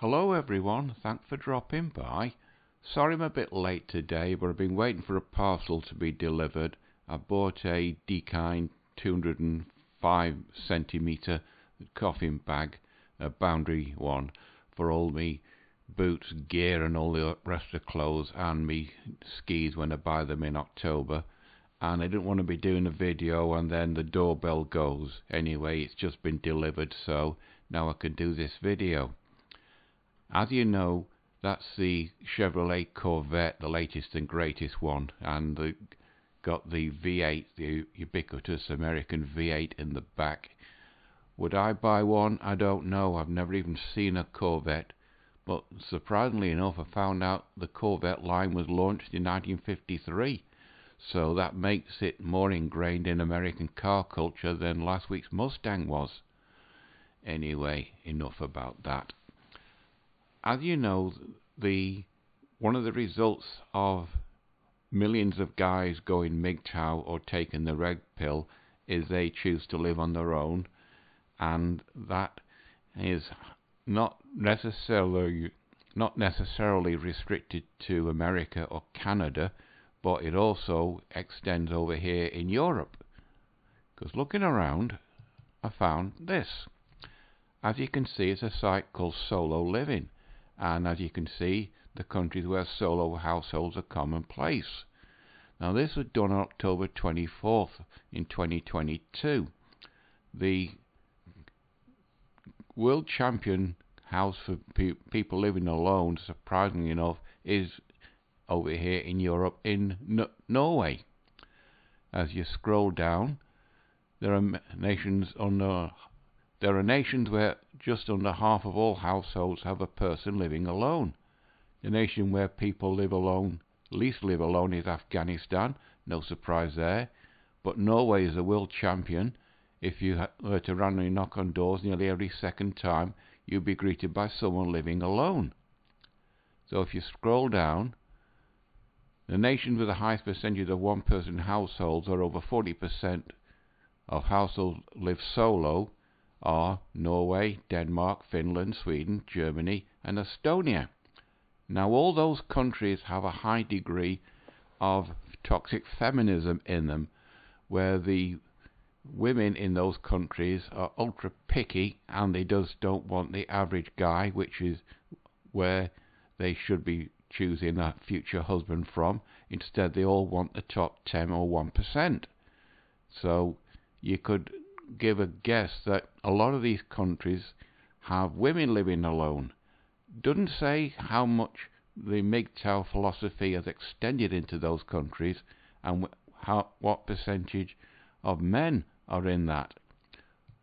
Hello everyone, thanks for dropping by. Sorry I'm a bit late today, but I've been waiting for a parcel to be delivered. I bought a Dakine 205 centimetre coffin bag, a boundary one, for all me boots, gear and all the rest of clothes and me skis when I buy them in October. And I didn't want to be doing a video and then the doorbell goes. Anyway, it's just been delivered, so now I can do this video. As you know, that's the Chevrolet Corvette, the latest and greatest one, and the, got the V8, the ubiquitous American V8 in the back. Would I buy one? I don't know. I've never even seen a Corvette. But surprisingly enough, I found out the Corvette line was launched in 1953. So that makes it more ingrained in American car culture than last week's Mustang was. Anyway, enough about that as you know, the one of the results of millions of guys going MGTOW or taking the red pill is they choose to live on their own, and that is not necessarily not necessarily restricted to America or Canada, but it also extends over here in Europe. Because looking around, I found this. As you can see, it's a site called Solo Living and as you can see the countries where solo households are commonplace. Now this was done on October 24th in 2022. The world champion house for pe people living alone, surprisingly enough, is over here in Europe in Norway. As you scroll down, there are nations on the there are nations where just under half of all households have a person living alone. The nation where people live alone, least live alone, is Afghanistan. No surprise there. But Norway is a world champion. If you were to randomly knock on doors nearly every second time, you'd be greeted by someone living alone. So if you scroll down, the nations with the highest percentage of one-person households, are over 40% of households live solo, are Norway, Denmark, Finland, Sweden, Germany, and Estonia. Now, all those countries have a high degree of toxic feminism in them, where the women in those countries are ultra picky and they just don't want the average guy, which is where they should be choosing a future husband from. Instead, they all want the top 10 or 1%. So you could give a guess that a lot of these countries have women living alone. Doesn't say how much the MGTOW philosophy has extended into those countries and how, what percentage of men are in that.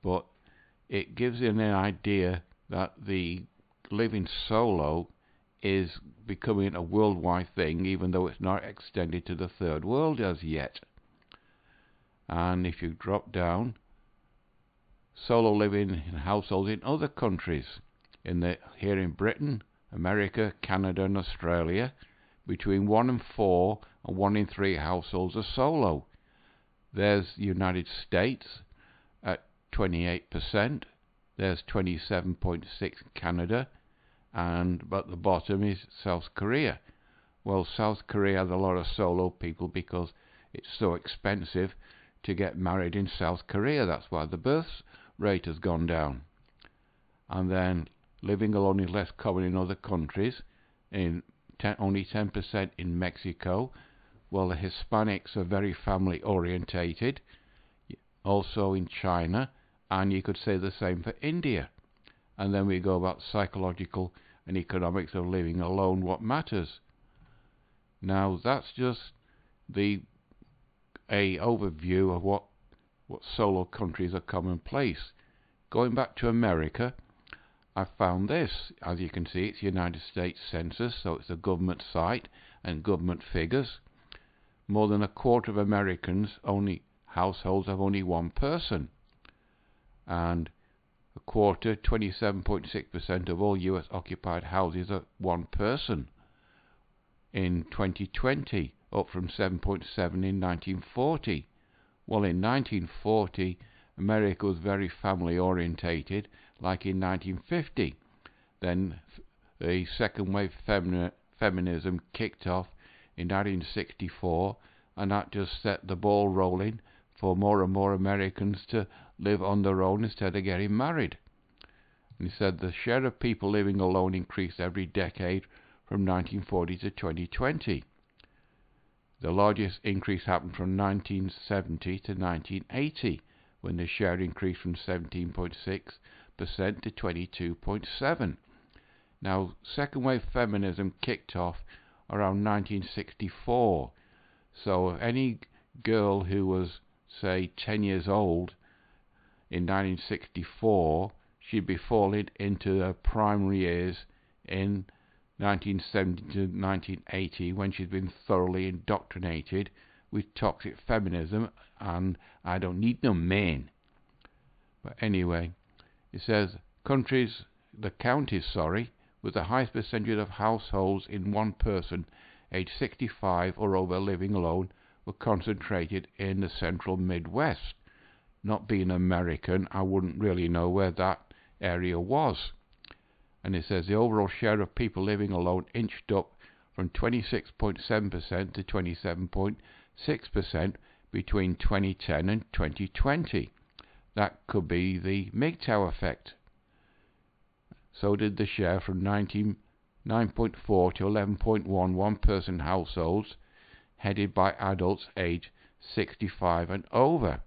But it gives you an idea that the living solo is becoming a worldwide thing, even though it's not extended to the third world as yet. And if you drop down, solo living in households in other countries. In the, here in Britain, America, Canada, and Australia, between one and four and one in three households are solo. There's the United States at 28%. There's 27.6 Canada, and but the bottom is South Korea. Well, South Korea has a lot of solo people because it's so expensive to get married in South Korea. That's why the births rate has gone down. And then living alone is less common in other countries, in ten, only 10% in Mexico. Well, the Hispanics are very family orientated, also in China, and you could say the same for India. And then we go about psychological and economics of living alone, what matters. Now that's just the a overview of what what solo countries are commonplace. Going back to America, I found this. As you can see, it's United States Census, so it's a government site and government figures. More than a quarter of Americans only households have only one person, and a quarter, 27.6% of all U.S. occupied houses are one person in 2020, up from 7.7 in 1940. Well, in 1940, America was very family orientated, like in 1950. Then the second wave femini feminism kicked off in 1964, and that just set the ball rolling for more and more Americans to live on their own instead of getting married. And he said the share of people living alone increased every decade from 1940 to 2020. The largest increase happened from 1970 to 1980, when the share increased from 17.6% to 22.7%. Now, second wave feminism kicked off around 1964. So any girl who was, say, 10 years old in 1964, she'd be falling into her primary years in 1970 to 1980 when she'd been thoroughly indoctrinated with toxic feminism and I don't need no men. But anyway, it says countries, the counties, sorry, with the highest percentage of households in one person aged 65 or over living alone were concentrated in the central Midwest. Not being American, I wouldn't really know where that area was. And it says the overall share of people living alone inched up from 26.7% to 27.6% between 2010 and 2020. That could be the MGTOW effect. So did the share from 9.4 to 11.1 one-person households headed by adults aged 65 and over.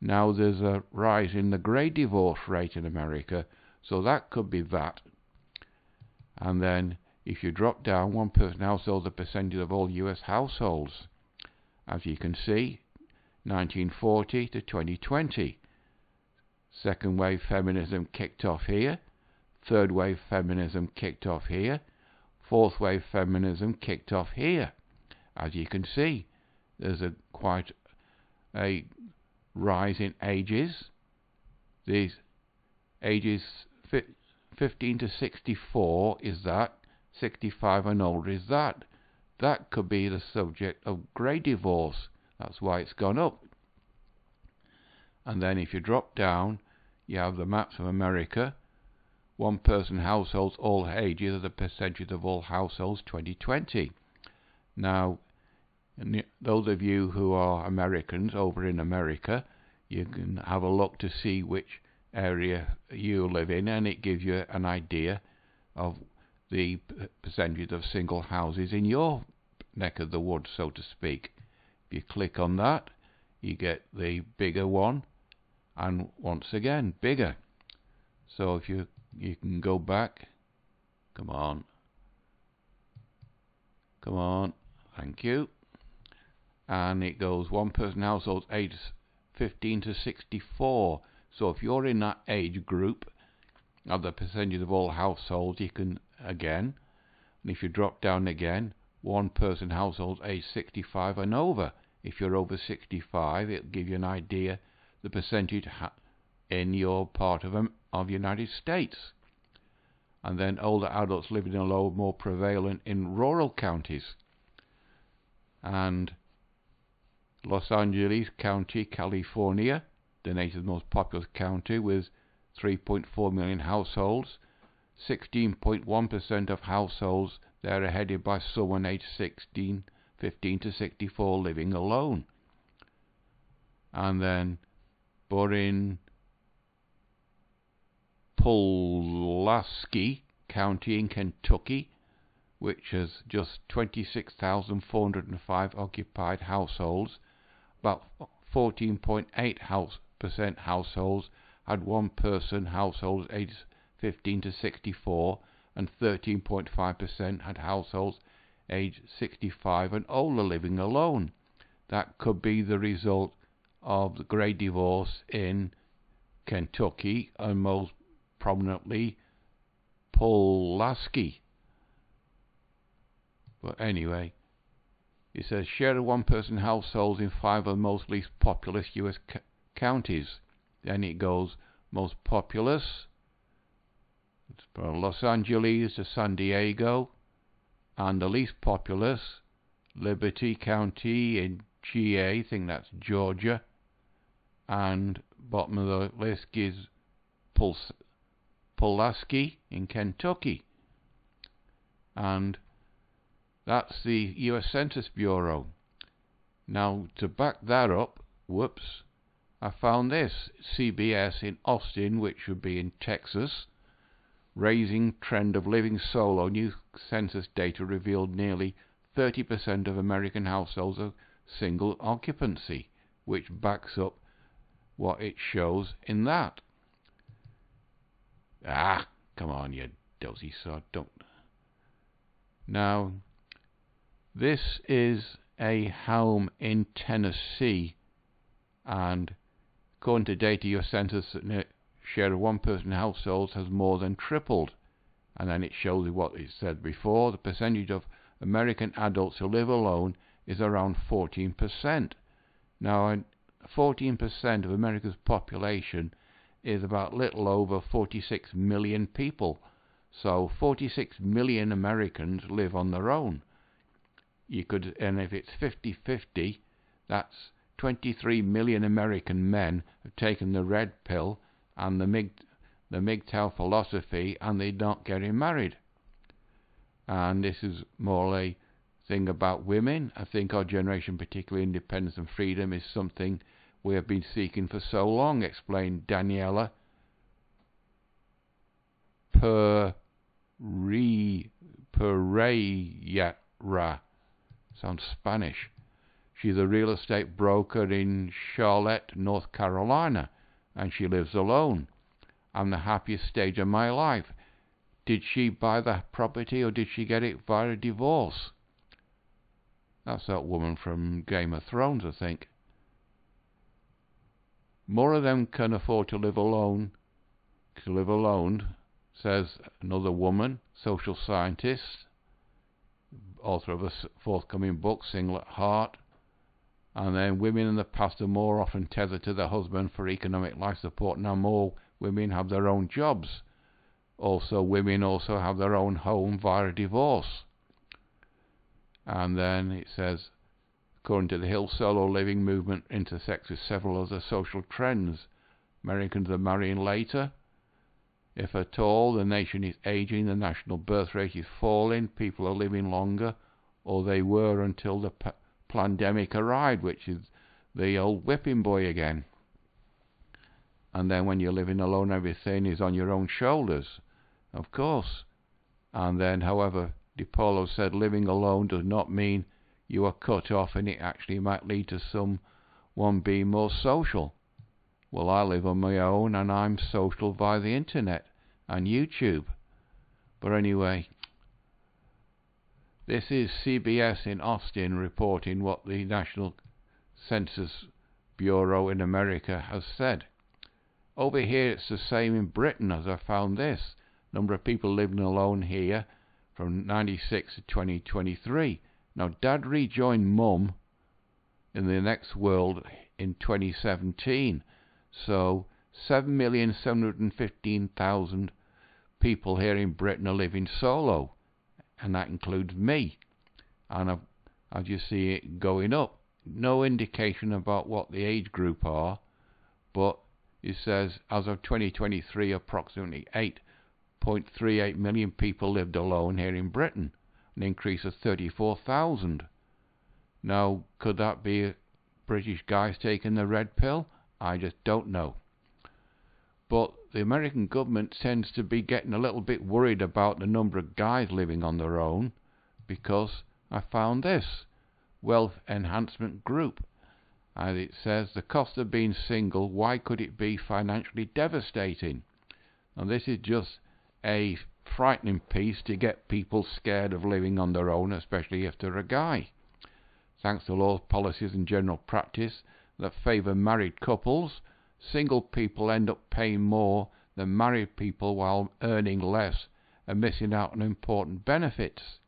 Now there's a rise in the grey divorce rate in America, so that could be that. And then if you drop down one person household, the percentage of all US households, as you can see, 1940 to 2020. Second wave feminism kicked off here. Third wave feminism kicked off here. Fourth wave feminism kicked off here. As you can see, there's a quite a rise in ages. These ages 15 to 64 is that, 65 and older is that. That could be the subject of grey divorce. That's why it's gone up. And then if you drop down, you have the maps of America one person households all ages as a percentage of all households 2020. Now, those of you who are Americans over in America, you can have a look to see which area you live in and it gives you an idea of the percentage of single houses in your neck of the woods, so to speak. If you click on that, you get the bigger one and once again bigger. So if you you can go back. Come on. Come on. Thank you. And it goes one person households ages 15 to 64. So if you're in that age group of the percentage of all households, you can again. And if you drop down again, one person households age 65 and over. If you're over 65, it'll give you an idea the percentage in your part of of United States. And then older adults living alone more prevalent in rural counties. And Los Angeles County, California, the nation's most populous county with 3.4 million households. 16.1% of households there are headed by someone aged 16, 15 to 64 living alone. And then, but in Pulaski County in Kentucky, which has just 26,405 occupied households. About 14.8 house percent households had one person households aged 15 to 64 and 13.5% had households aged 65 and older living alone. That could be the result of the great divorce in Kentucky and most prominently Pulaski. But anyway, it says share of one person households in five of the most least populous US counties. Then it goes most populous from Los Angeles to San Diego, and the least populous Liberty County in GA, I think that's Georgia, and bottom of the list is Pulse Pulaski in Kentucky. and that's the US Census Bureau. Now, to back that up, whoops, I found this CBS in Austin, which would be in Texas. Raising trend of living solo. New census data revealed nearly 30% of American households are single occupancy, which backs up what it shows in that. Ah, come on, you dozy sod, don't. Now, this is a home in Tennessee, and according to data, your census share of one-person households has more than tripled. And then it shows you what it said before. The percentage of American adults who live alone is around 14%. Now, 14% of America's population is about little over 46 million people. So 46 million Americans live on their own. You could, and if it's 50-50, that's 23 million American men have taken the red pill and the MIG, the MGTOW philosophy, and they're not getting married. And this is more a thing about women. I think our generation, particularly independence and freedom, is something we have been seeking for so long, explained Daniela Per re Pereira. Sounds Spanish. She's a real estate broker in Charlotte, North Carolina, and she lives alone. I'm the happiest stage of my life. Did she buy the property or did she get it via divorce? That's that woman from Game of Thrones, I think. More of them can afford to live alone, to live alone, says another woman, social scientist, author of a forthcoming book, Single at Heart. And then women in the past are more often tethered to their husband for economic life support. Now more women have their own jobs. Also, women also have their own home via divorce. And then it says, according to the Hill Solo Living movement intersects with several other social trends. Americans are marrying later. If at all, the nation is aging, the national birth rate is falling, people are living longer, or they were until the pandemic arrived, which is the old whipping boy again. And then when you're living alone, everything is on your own shoulders, of course. And then, however, DePaulo said living alone does not mean you are cut off and it actually might lead to someone being more social. Well, I live on my own and I'm social via the internet and YouTube. But anyway, this is CBS in Austin reporting what the National Census Bureau in America has said. Over here it's the same in Britain as I found this. Number of people living alone here from 96 to 2023. Now, Dad rejoined Mum in the next world in 2017. So, 7,715,000 people here in Britain are living solo, and that includes me. And I've, I just see it going up. No indication about what the age group are, but it says as of 2023, approximately 8.38 million people lived alone here in Britain, an increase of 34,000. Now, could that be British guys taking the red pill? I just don't know. But the American government tends to be getting a little bit worried about the number of guys living on their own because I found this Wealth Enhancement Group. And it says, the cost of being single, why could it be financially devastating? And this is just a frightening piece to get people scared of living on their own, especially if they're a guy. Thanks to laws, policies, and general practice that favour married couples, single people end up paying more than married people while earning less and missing out on important benefits.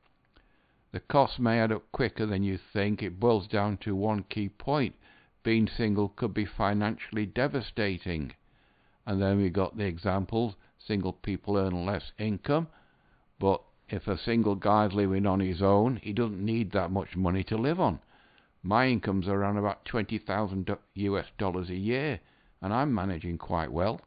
The costs may add up quicker than you think. It boils down to one key point. Being single could be financially devastating. And then we got the examples single people earn less income, but if a single guy's living on his own, he doesn't need that much money to live on. My income's around about 20,000 US dollars a year, and I'm managing quite well.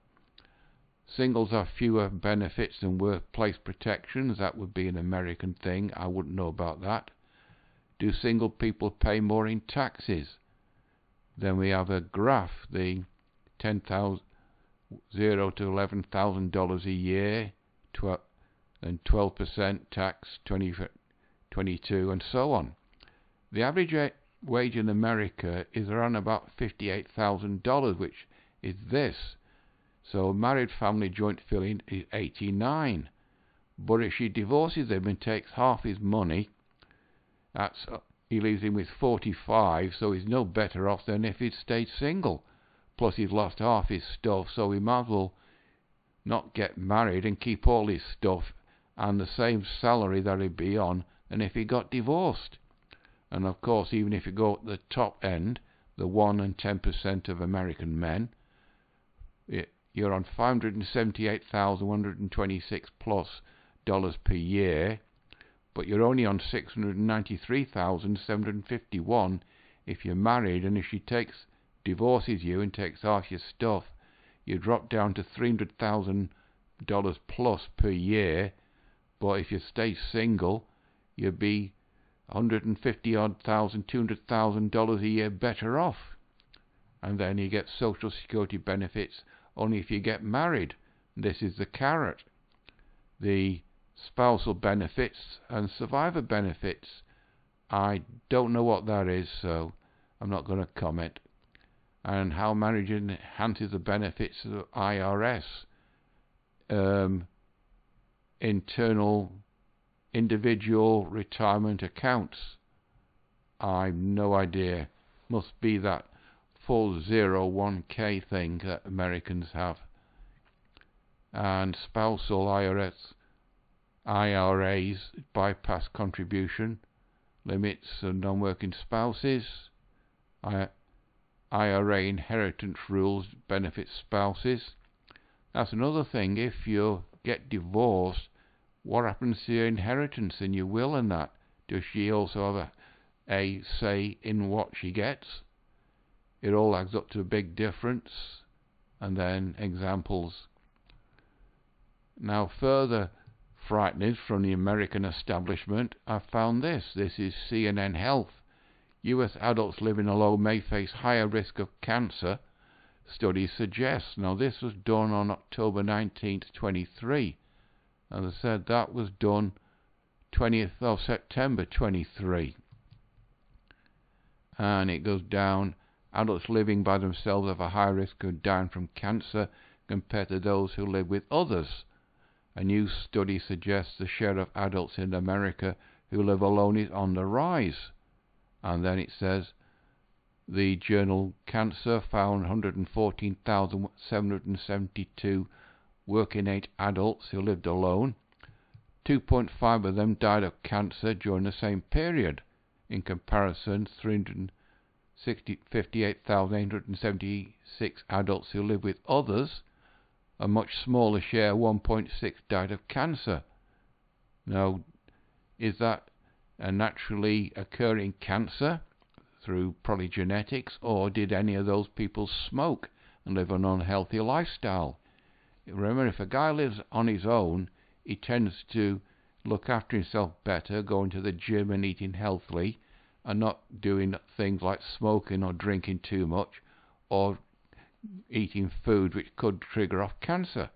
Singles have fewer benefits than workplace protections. That would be an American thing. I wouldn't know about that. Do single people pay more in taxes? Then we have a graph, the 10,000 zero to eleven thousand dollars a year, tw- and 12% tax, 20, 22, and so on. The average wage in America is around about $58,000, which is this. So married family joint filling is 89. But if she divorces him and takes half his money, that's he leaves him with 45, so he's no better off than if he'd stayed single. Plus he's lost half his stuff, so he might as well not get married and keep all his stuff and the same salary that he'd be on than if he got divorced. And of course, even if you go at the top end, the 1 and 10% of American men, you're on 578,126 plus dollars per year, but you're only on 693,751 if you're married, and if she takes divorces you and takes half your stuff, you drop down to $300,000 plus per year. But if you stay single, you'd be 150 odd thousand, 200,000 dollars a year better off. And then you get social security benefits only if you get married. This is the carrot. The spousal benefits and survivor benefits. I don't know what that is, so I'm not going to comment. And how marriage enhances the benefits of IRS. Um, internal individual retirement accounts. I've no idea. Must be that full zero one k thing that Americans have. And spousal IRS IRAs bypass contribution limits on non-working spouses. IRA inheritance rules benefit spouses. That's another thing. If you get divorced, what happens to your inheritance and your will and that? Does she also have a, a say in what she gets? It all adds up to a big difference. And then examples. Now further frightening from the American establishment, I found this. This is CNN Health. U.S. adults living alone may face higher risk of cancer, studies suggest. Now this was done on October 19th, 23. As I said, that was done 20th of September 23. And it goes down. Adults living by themselves have a higher risk of dying from cancer compared to those who live with others. A new study suggests the share of adults in America who live alone is on the rise. And then it says the journal Cancer found 114,772 working age adults who lived alone. 2.5 of them died of cancer during the same period. In comparison, 358,876 adults who live with others, a much smaller share, 1.6, died of cancer. Now, is that a naturally occurring cancer through probably genetics, or did any of those people smoke and live an unhealthy lifestyle? remember, if a guy lives on his own, he tends to look after himself better, going to the gym and eating healthily, and not doing things like smoking or drinking too much, or eating food which could trigger off cancer.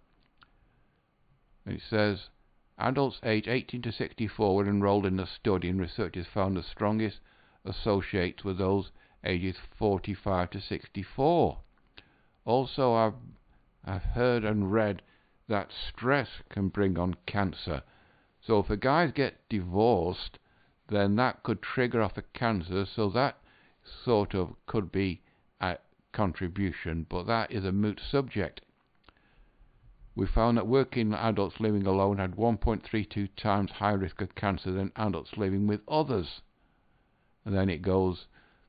It says adults aged 18 to 64 were enrolled in the study, and researchers found the strongest associates were those ages 45 to 64. Also, I've I've heard and read that stress can bring on cancer. So if a guy get divorced, then that could trigger off a cancer. So that sort of could be a contribution, but that is a moot subject. We found that working adults living alone had 1.32 times higher risk of cancer than adults living with others. And then it goes,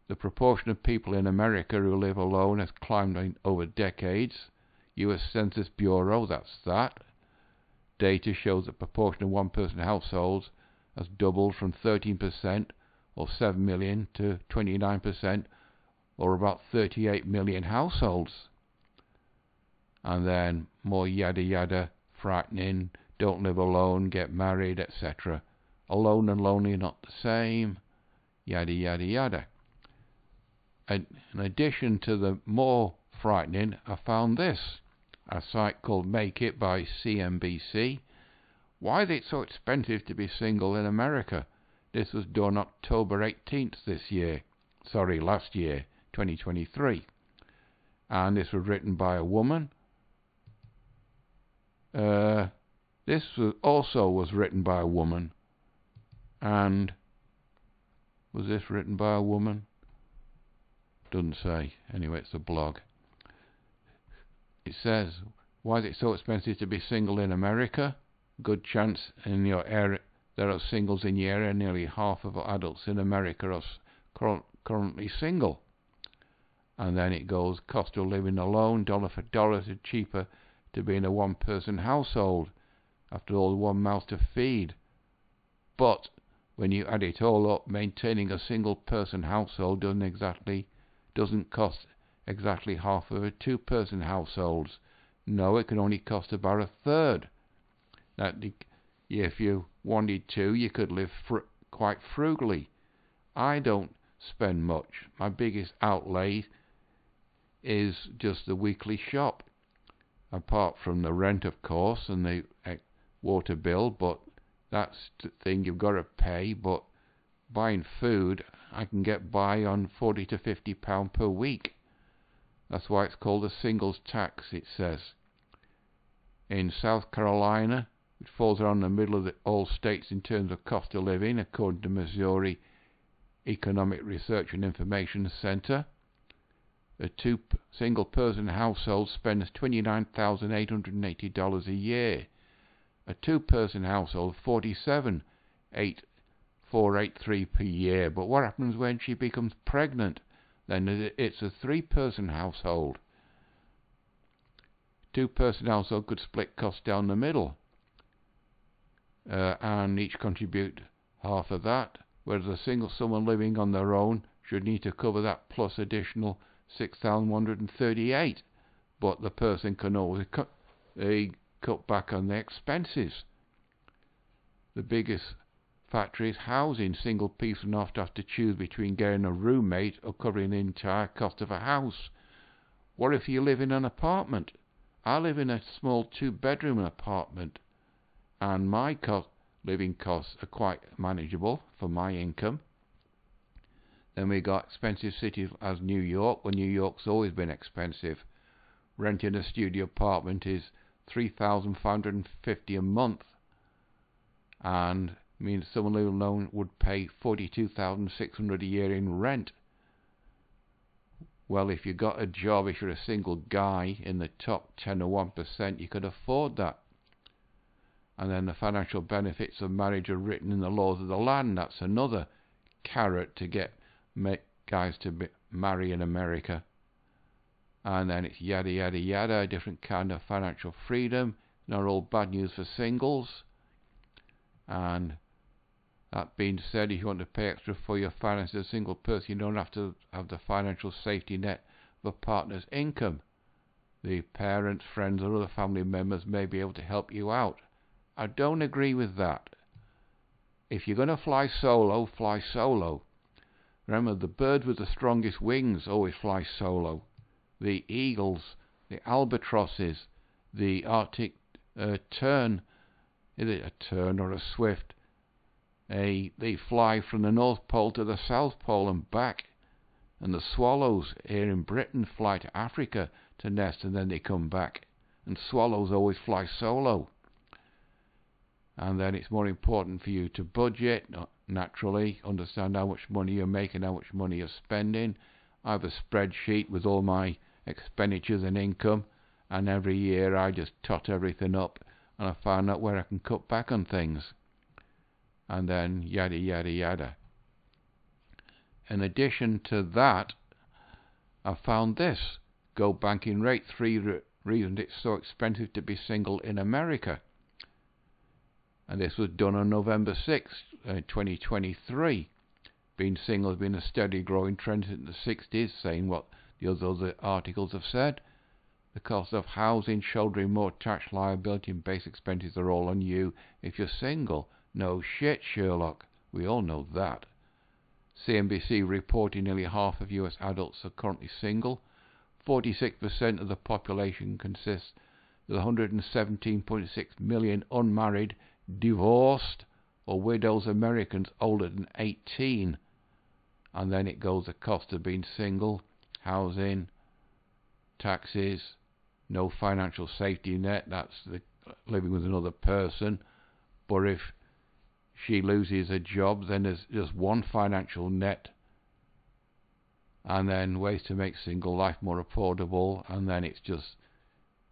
the proportion of people in America who live alone has climbed over decades. US Census Bureau, that's that. Data shows that proportion of one person households has doubled from 13% or 7 million to 29% or about 38 million households. and then more yada yada, frightening, don't live alone, get married, etc. Alone and lonely not the same, yada yada yada. And in addition to the more frightening, I found this a site called Make It by CNBC. Why is it so expensive to be single in America? This was done October 18th this year. Sorry, last year, 2023. And this was written by a woman. Uh, this was also was written by a woman. And was this written by a woman? Doesn't say. Anyway, it's a blog. It says, why is it so expensive to be single in America? Good chance in your area there are singles in your area. Nearly half of adults in America are currently single. And then it goes, cost of living alone, dollar for dollar, is cheaper to be in a one-person household. After all, one mouth to feed. But when you add it all up, maintaining a single-person household doesn't exactly doesn't cost exactly half of a two-person households. No, it can only cost about a third. That if you wanted to, you could live fr- quite frugally. I don't spend much. My biggest outlay is just the weekly shop. Apart from the rent, of course, and the uh, water bill, but that's the thing you've got to pay. But buying food, I can get by on 40 to 50 pound per week. That's why it's called a singles tax, it says. In South Carolina, it falls around the middle of the, all states in terms of cost of living, according to Missouri Economic Research and Information Center. A two single person household spends $29,880 a year. A two person household, 47,483 per year. But what happens when she becomes pregnant? Then it's a three person household. Two person household could split costs down the middle. Uh, and each contribute half of that, whereas a single someone living on their own should need to cover that plus additional 6,138. But the person can always cut, cut back on their expenses. The biggest factor is housing. Single people often have to choose between getting a roommate or covering the entire cost of a house. What if you live in an apartment? I live in a small two bedroom apartment and my cost, living costs are quite manageable for my income. Then we got expensive cities as New York. Well, New York's always been expensive. Renting a studio apartment is three thousand five hundred and fifty a month, and means someone living alone would pay forty-two thousand six hundred a year in rent. Well, if you got a job, if you're a single guy in the top ten or one percent, you could afford that. And then the financial benefits of marriage are written in the laws of the land. That's another carrot to get guys to marry in America. And then it's yada yada yada, a different kind of financial freedom. Not all bad news for singles. And that being said, if you want to pay extra for your finances as a single person, you don't have to have the financial safety net of a partner's income. The parents, friends, or other family members may be able to help you out. I don't agree with that. If you're going to fly solo, fly solo. Remember, the bird with the strongest wings always flies solo. The eagles, the albatrosses, the Arctic uh, tern, is it a tern or a swift? A, they fly from the North Pole to the South Pole and back. And the swallows here in Britain fly to Africa to nest and then they come back. And swallows always fly solo and then it's more important for you to budget naturally understand how much money you're making how much money you're spending. I have a spreadsheet with all my expenditures and income and every year I just tot everything up and I find out where I can cut back on things. And then yada yada yada. In addition to that I found this. Go banking rate three re reasons it's so expensive to be single in America and this was done on November 6, uh, 2023. Being single has been a steady growing trend since the 60s, saying what the other, articles have said. The cost of housing, shouldering more tax liability and base expenses are all on you if you're single. No shit, Sherlock. We all know that. CNBC reporting nearly half of US adults are currently single. 46% of the population consists of 117.6 million unmarried, divorced, or widows Americans older than 18. And then it goes the cost of being single, housing, taxes, no financial safety net, that's the living with another person. But if she loses a job, then there's just one financial net, and then ways to make single life more affordable, and then it's just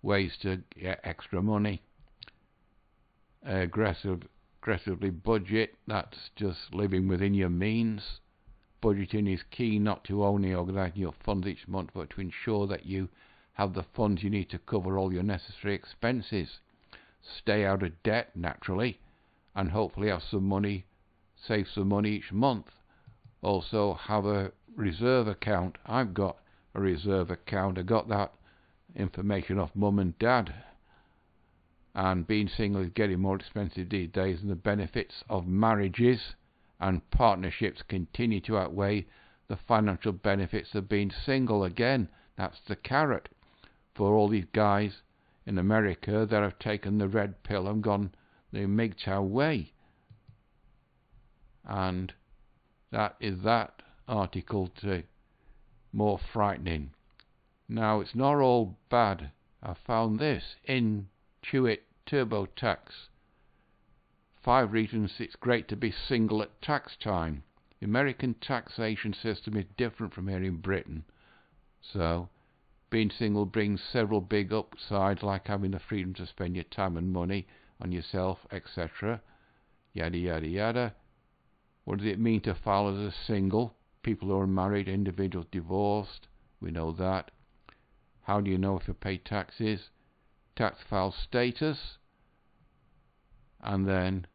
ways to get extra money. Aggressive, aggressively budget, that's just living within your means. Budgeting is key not to only organise your funds each month, but to ensure that you have the funds you need to cover all your necessary expenses. Stay out of debt, naturally and hopefully have some money, save some money each month. Also have a reserve account. I've got a reserve account. I got that information off mum and dad. And being single is getting more expensive these days, and the benefits of marriages and partnerships continue to outweigh the financial benefits of being single. Again, that's the carrot for all these guys in America that have taken the red pill and gone the MGTOW way. And that is that article to more frightening. Now it's not all bad. I found this Intuit TurboTax. Five reasons it's great to be single at tax time. The American taxation system is different from here in Britain. So, being single brings several big upsides like having the freedom to spend your time and money on yourself, etc. Yada yada yada. What does it mean to file as a single? People who are married, individuals divorced. We know that. How do you know if you pay taxes? Tax file status. And then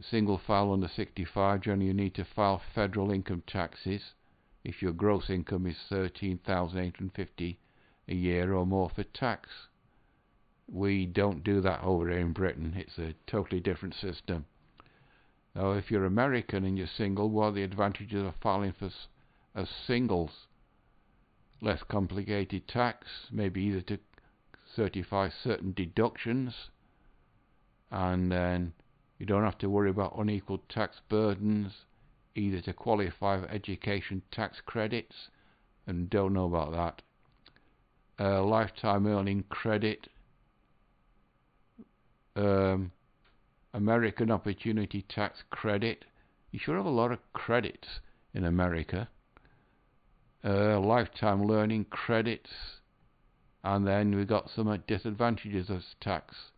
single file under 65. Generally, you need to file federal income taxes if your gross income is 13,850 a year or more for tax. We don't do that over here in Britain. It's a totally different system. Now, if you're American and you're single, what are the advantages of filing for as singles? Less complicated tax, maybe either to certify certain deductions, and then you don't have to worry about unequal tax burdens, either to qualify for education tax credits, and don't know about that. Uh, lifetime earning credit um, American Opportunity Tax Credit. You sure have a lot of credits in America. Uh, lifetime learning credits. And then we've got some disadvantages of tax.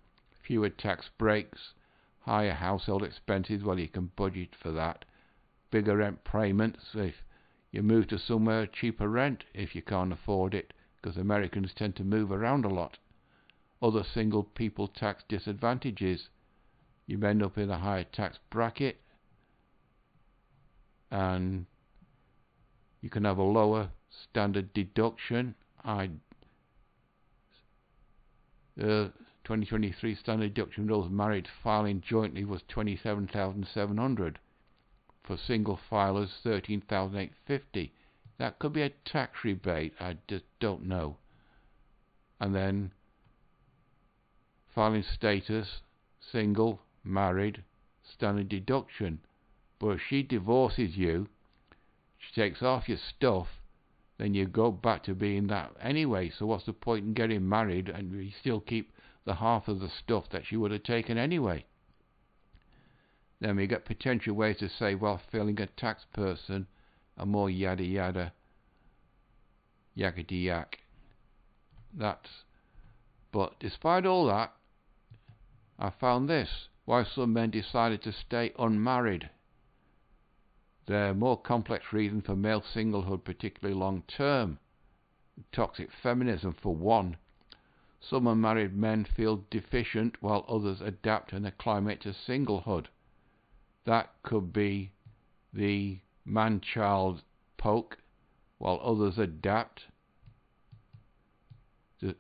Fewer tax breaks, higher household expenses, well, you can budget for that. Bigger rent payments if you move to somewhere cheaper rent if you can't afford it, because Americans tend to move around a lot other single people tax disadvantages. You end up in a higher tax bracket and you can have a lower standard deduction. I uh, 2023 standard deduction those married filing jointly was 27,700. For single filers, 13,850. That could be a tax rebate. I just don't know. And then filing status, single, married, standard deduction. But if she divorces you, she takes off your stuff, then you go back to being that anyway. So what's the point in getting married and you still keep the half of the stuff that she would have taken anyway? Then we get potential ways to say, well, feeling a tax person and more yada yada, yakety yak. That's, but despite all that, I found this why some men decided to stay unmarried. There are more complex reasons for male singlehood, particularly long term. Toxic feminism, for one. Some unmarried men feel deficient while others adapt and acclimate to singlehood. That could be the man child poke while others adapt. to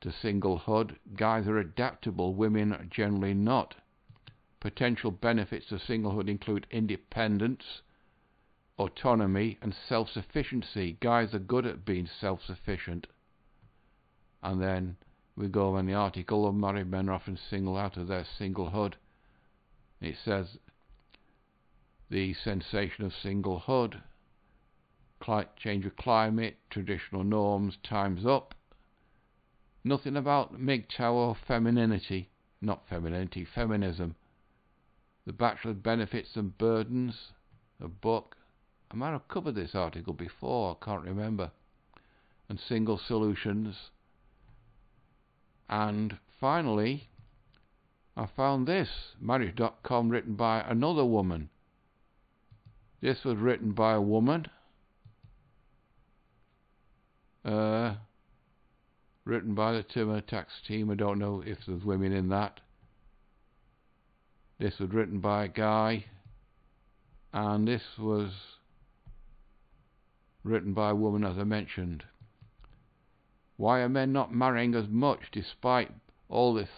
singlehood. Guys are adaptable, women are generally not. Potential benefits of singlehood include independence, autonomy, and self sufficiency. Guys are good at being self sufficient. And then we go on the article of married men are often single out of their singlehood. It says the sensation of singlehood, change of climate, traditional norms, time's up. Nothing about MGTOW or femininity, not femininity, feminism. The Bachelor Benefits and Burdens, a book. I might have covered this article before, I can't remember. And Single Solutions. And finally, I found this, Marriage.com, written by another woman. This was written by a woman. Uh, written by the TurboTax team. I don't know if there's women in that. This was written by a guy. And this was written by a woman, as I mentioned. Why are men not marrying as much despite all this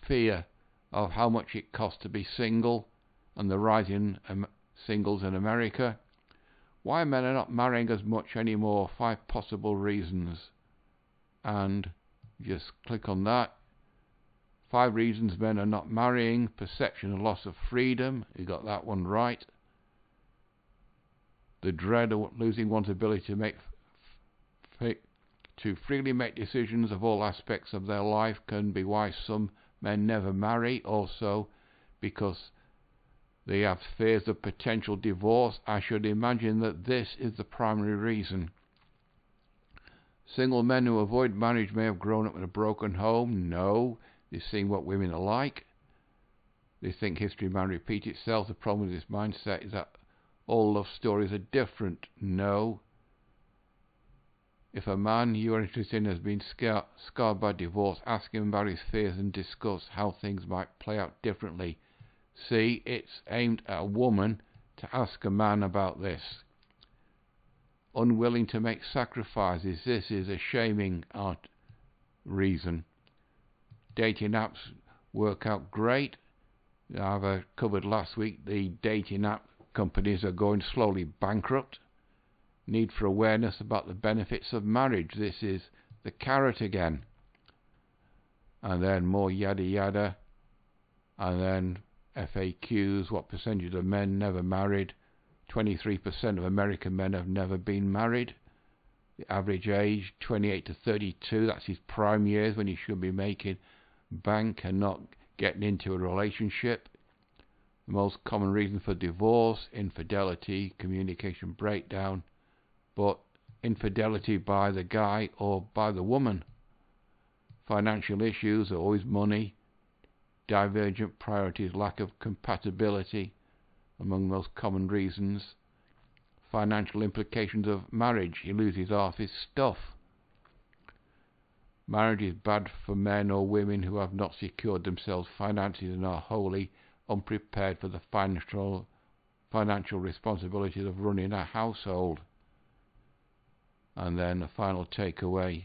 fear of how much it costs to be single and the rising um, singles in America. Why men are not marrying as much anymore. Five possible reasons. And just click on that. Five reasons men are not marrying. Perception of loss of freedom. You got that one right. The dread of losing one's ability to make to freely make decisions of all aspects of their life can be why some men never marry. Also, because they have fears of potential divorce. I should imagine that this is the primary reason. Single men who avoid marriage may have grown up in a broken home. No, they've seen what women are like. They think history might repeat itself. The problem with this mindset is that all love stories are different. No. If a man you are interested in has been scar scarred by divorce, ask him about his fears and discuss how things might play out differently. See, it's aimed at a woman to ask a man about this. Unwilling to make sacrifices. This is a shaming art reason. Dating apps work out great. I've uh, covered last week the dating app companies are going slowly bankrupt. Need for awareness about the benefits of marriage. This is the carrot again. And then more yada yada. And then FAQs, what percentage of men never married? 23% of American men have never been married. The average age, 28 to 32, that's his prime years when he should be making bank and not getting into a relationship. The most common reason for divorce, infidelity, communication breakdown, but infidelity by the guy or by the woman. Financial issues are always money, divergent priorities, lack of compatibility among the most common reasons. Financial implications of marriage, he loses half his stuff. Marriage is bad for men or women who have not secured themselves finances and are wholly unprepared for the financial financial responsibilities of running a household. And then a final takeaway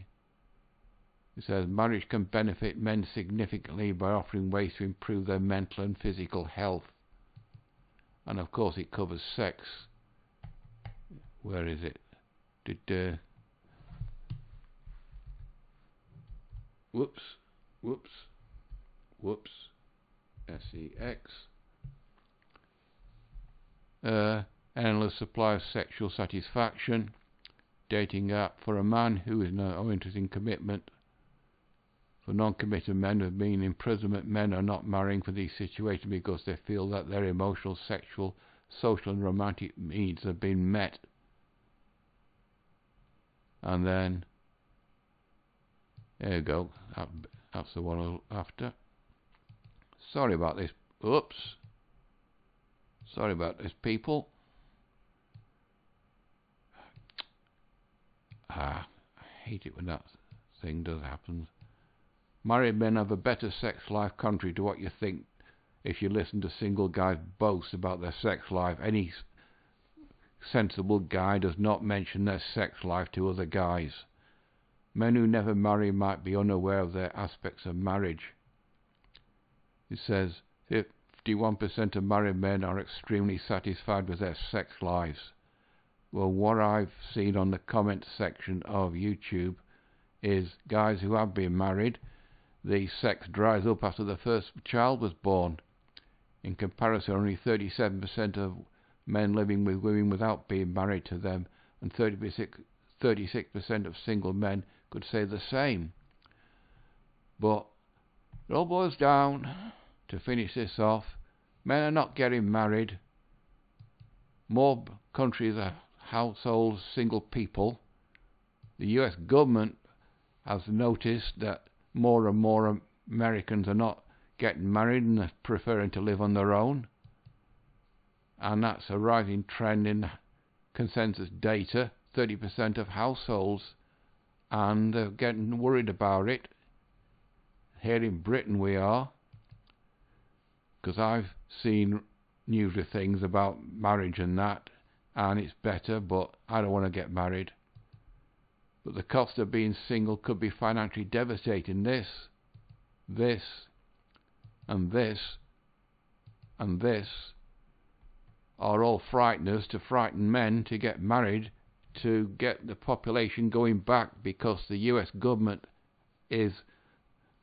it says marriage can benefit men significantly by offering ways to improve their mental and physical health. And of course, it covers sex. Where is it? Did uh, whoops, whoops, whoops, sex. Uh, endless supply of sexual satisfaction. Dating app for a man who is no interested in commitment for non-committed men who in imprisonment, men are not marrying for these situations because they feel that their emotional, sexual, social and romantic needs have been met. And then, there you go, that, that's the one after. Sorry about this, oops. Sorry about this, people. Ah, I hate it when that thing does happen. Married men have a better sex life contrary to what you think if you listen to single guys boast about their sex life. Any sensible guy does not mention their sex life to other guys. Men who never marry might be unaware of their aspects of marriage. It says 51% of married men are extremely satisfied with their sex lives. Well, what I've seen on the comment section of YouTube is guys who have been married, the sex dries up after the first child was born. In comparison, only 37% of men living with women without being married to them, and 36, 36% of single men could say the same. But it all boils down, to finish this off, men are not getting married. More countries are households, single people. The US government has noticed that more and more Americans are not getting married and are preferring to live on their own. And that's a rising trend in consensus data. 30% of households and they're getting worried about it. Here in Britain we are, because I've seen of things about marriage and that, and it's better, but I don't want to get married. But the cost of being single could be financially devastating. This, this, and this, and this are all frighteners to frighten men to get married to get the population going back because the US government is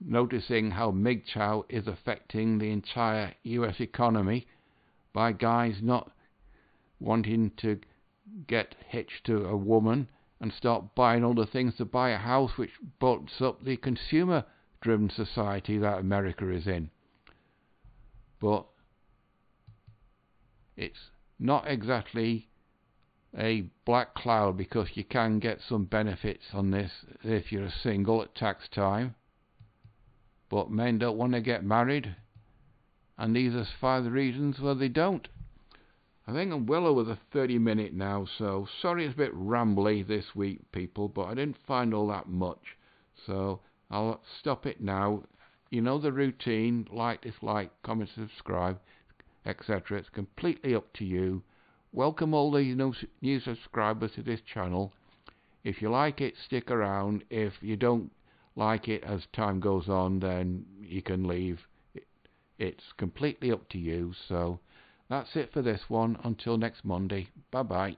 noticing how MGTOW is affecting the entire US economy by guys not wanting to get hitched to a woman and start buying all the things to buy a house which bolts up the consumer driven society that America is in. But it's not exactly a black cloud because you can get some benefits on this if you're single at tax time. But men don't want to get married, and these are five reasons why they don't. I think I'm well over the 30 minute now, so sorry it's a bit rambly this week, people, but I didn't find all that much. So I'll stop it now. You know the routine like, dislike, comment, subscribe, etc. It's completely up to you. Welcome all the new subscribers to this channel. If you like it, stick around. If you don't like it as time goes on, then you can leave. It's completely up to you. So that's it for this one. Until next Monday. Bye bye.